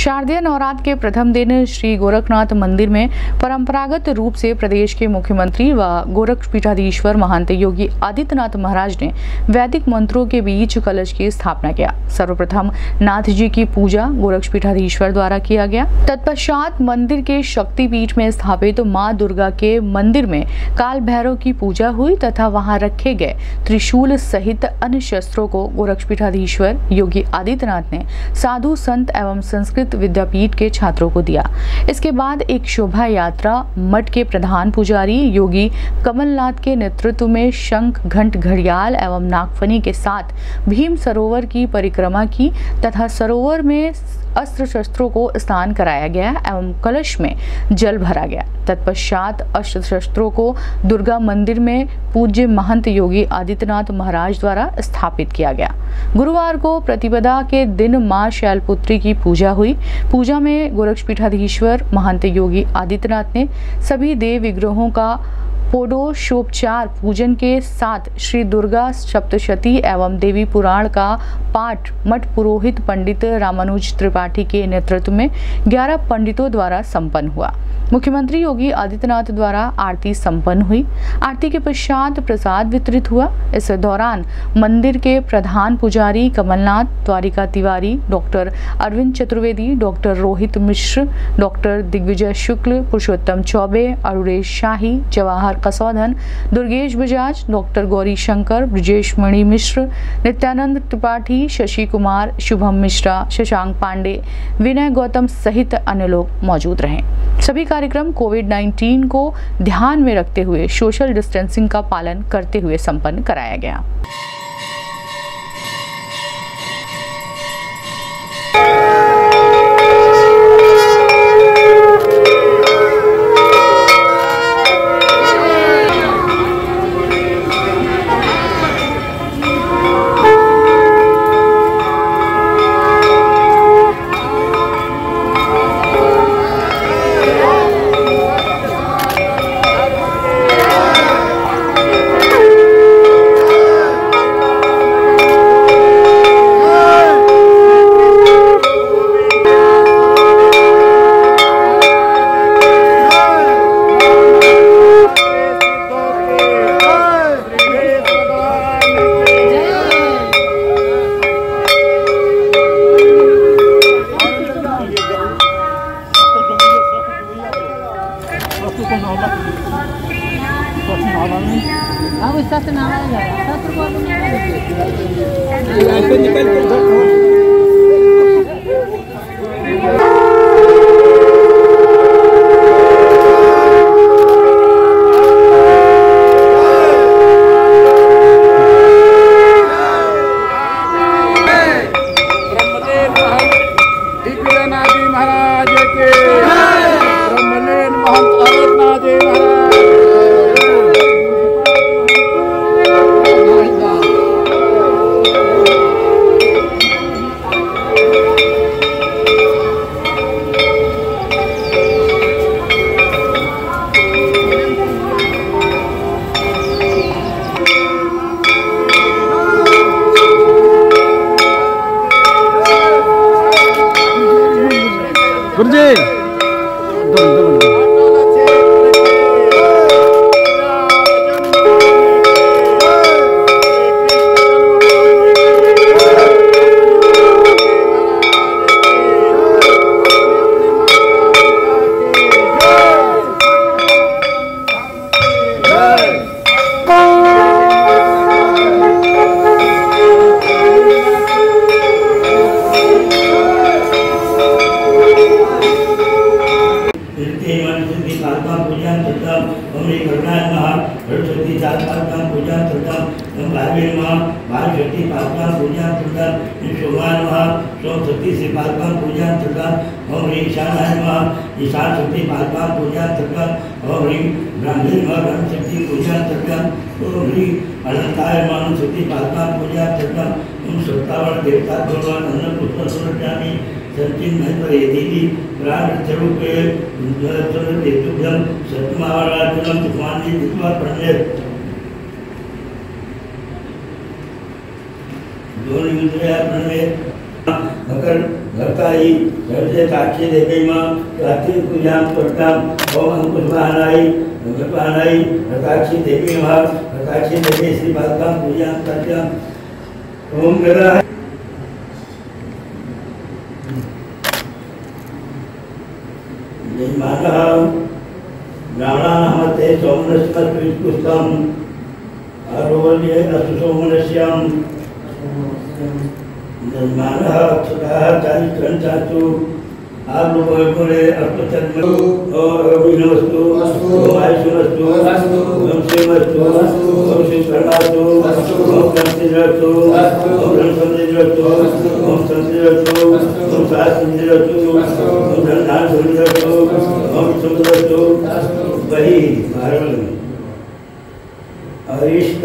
शारदीय नवरात्र के प्रथम दिन श्री गोरखनाथ मंदिर में परंपरागत रूप से प्रदेश के मुख्यमंत्री व गोरख पीठाधीश्वर महंत योगी आदित्यनाथ महाराज ने वैदिक मंत्रों के बीच कलश की स्थापना किया। सर्वप्रथम नाथ जी की पूजा गोरक्ष पीठाधीश्वर द्वारा किया गया। तत्पश्चात मंदिर के शक्तिपीठ में स्थापित तो माँ दुर्गा के मंदिर में काल भैरव की पूजा हुई तथा वहाँ रखे गए त्रिशूल सहित अन्य शस्त्रों को गोरक्ष पीठाधीश्वर योगी आदित्यनाथ ने साधु, संत एवं संस्कृत विद्यापीठ के छात्रों को दिया। इसके बाद एक शोभा यात्रा, मठ के प्रधान पुजारी योगी कमलनाथ के नेतृत्व में शंख, घंट, घड़ियाल एवं नागफनी के साथ भीम सरोवर की परिक्रमा की तथा सरोवर में अस्त्र शस्त्रों को स्नान कराया गया एवं कलश में जल भरा गया। तत्पश्चात अस्त्र शस्त्रों को दुर्गा मंदिर में पूज्य महंत योगी आदित्यनाथ महाराज द्वारा स्थापित किया गया। गुरुवार को प्रतिपदा के दिन माँ शैलपुत्री की पूजा हुई। पूजा में गोरक्षपीठाधीश्वर महंत योगी आदित्यनाथ ने सभी देव विग्रहों का पोडोशोपचार पूजन के साथ श्री दुर्गा सप्तशती एवं देवी पुराण का पाठ मठ पुरोहित पंडित रामानुज त्रिपाठी के नेतृत्व में 11 पंडितों द्वारा संपन्न हुआ। मुख्यमंत्री योगी आदित्यनाथ द्वारा आरती संपन्न हुई। आरती के पश्चात प्रसाद वितरित हुआ। इस दौरान मंदिर के प्रधान पुजारी Kamalnath, Dwarika Tiwari, doctor Arvind Chaturvedi, doctor Rohit Mishra, doctor Digvijay Shukla, Purushottam Choubey Arunesh Shahi, Jawahar Kasaudhan Durgesh Bajaj, doctor Gauri Shankar Brajesh Mani Mishra, Nityanand Tripathi Shashi Kumar Shubham Mishra, Shashank Pandey, Vinay Gautam सहित अन्य लोग मौजूद रहे। सभी कार्यक्रम Covid 19 को ध्यान में रखते हुए सोशल डिस्टेंसिंग का पालन करते हुए संपन्न कराया गया। अब इसका 그렇지 सरस्वती कालका पूजा करता ओम करना महा सरस्वती चार पादुका पूजा महा ओम भावे नमः महाशक्ति पादुका पूजा करता शोभाय नमः सोम सती से पादुका पूजा करता, हम ह्रीं ईशानाय ईशान शक्ति पादुका पूजा कृतम ओम ह्रीं ब्रह्मी नमः ब्रह्म शक्ति पूजा कृतम ओम ह्रीं अनंताय नमः शक्ति पादुका पूजा कृतम ओम सत्तावण देवता, भगवान, अन्न, पुष्प सुरजामि सचिन महेश्वर देवी प्राणरूपे देतुभ्यम सत्यमावराजनम तुफानी दित्वा प्रणय दोन युद्रया प्रणय मकर भक्ताई सर्वे साक्षी देवी माँ कार्तिक पूजा करता ओम अंकुश महानाई अंकुश महानाई साक्षी देवी माँ साक्षी देवी श्री पादका पूजा करता। ओम मेरा निर्माणः ब्राह्मणानामते सौमनस्पत्पुस्तम् आरोग्ये अस्तु सोमनस्यम् निर्माणः अक्षतः चारित्रञ्चातु आलोकोले अर्थचर्मो अभिनवस्तु वायुषुमस्तु ओम ओम शिवकर्णास्तु ओम कंसिद्रस्तु ओम रणसंसिद्रस्तु ओम संसिद्रस्तु ओम शास्त्रिद्रस्तु ओम धनधान संसिद्रस्तु ओम समुद्रस्तु वही भारत अरिष्ट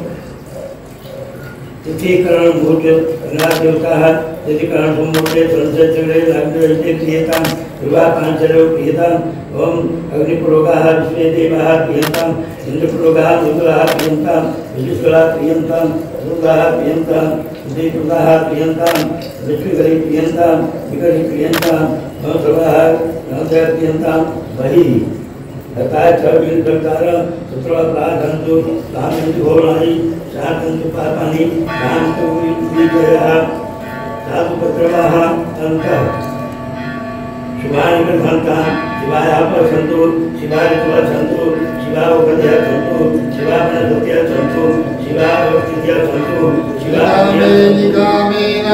तिथिकरण भूत देवताः सम्मूर्ते संसचरे लाग्देवते क्रियतां विवाह पाञ्चलो क्रियताम् ओम अग्निपुरोगाः देवाः क्रियन्ताम् इन्द्रपुरोगाः रुद्राः क्रियन्ताम् विश्वराः क्रियन्ताम् रुद्राः क्रियन्ताम् देवताः क्रियन्ताम् विश्वकरी क्रियन्ताम् विकरी क्रियन्ताम् नवसभाः नवसः क्रियन्ताम् बहिः तथा च विप्रकार तत्र प्रार्थन्तु तामिति घोराणि शान्तन्तु पापानि शान्तु विजयः साधु पत्रवाः अन्तः शिवाय गृहन्तां शिवाय प्रसन्तु शिवाय त्वा सन्तु शिवाय उपदय सन्तु शिवाय वनस्पतयः सन्तु शिवाय अवस्थितयः सन्तु शिवाय निगामेन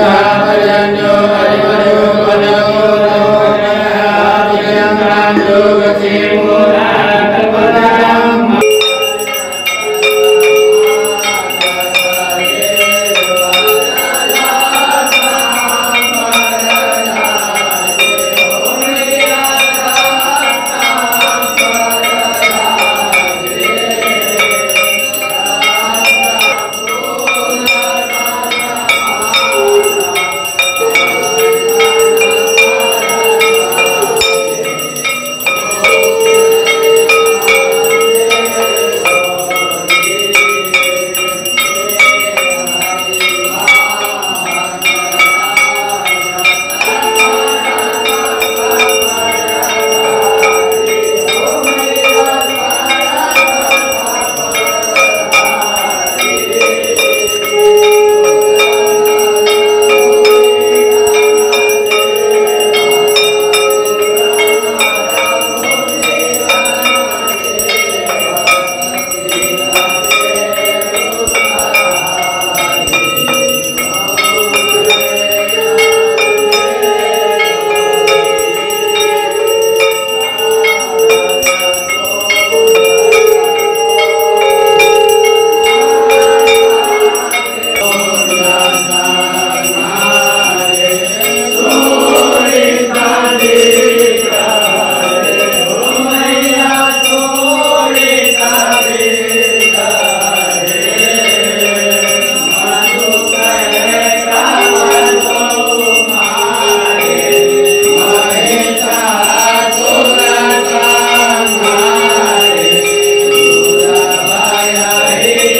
Amén.